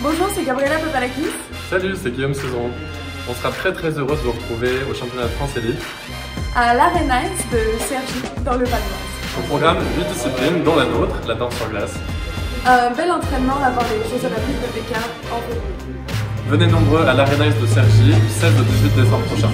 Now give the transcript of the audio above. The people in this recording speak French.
Bonjour, c'est Gabriela Papalakis. Salut, c'est Guillaume Saison. On sera très très heureux de vous retrouver au championnat de France Elite. À l'Arenaise de Sergi, dans le Val. Au programme 8 disciplines, dont la nôtre, la danse sur glace. Un bel entraînement avant les Jeux Olympiques de Pékin en février. Venez nombreux à l'Arenaise de Sergi, 16 au 18 décembre prochain.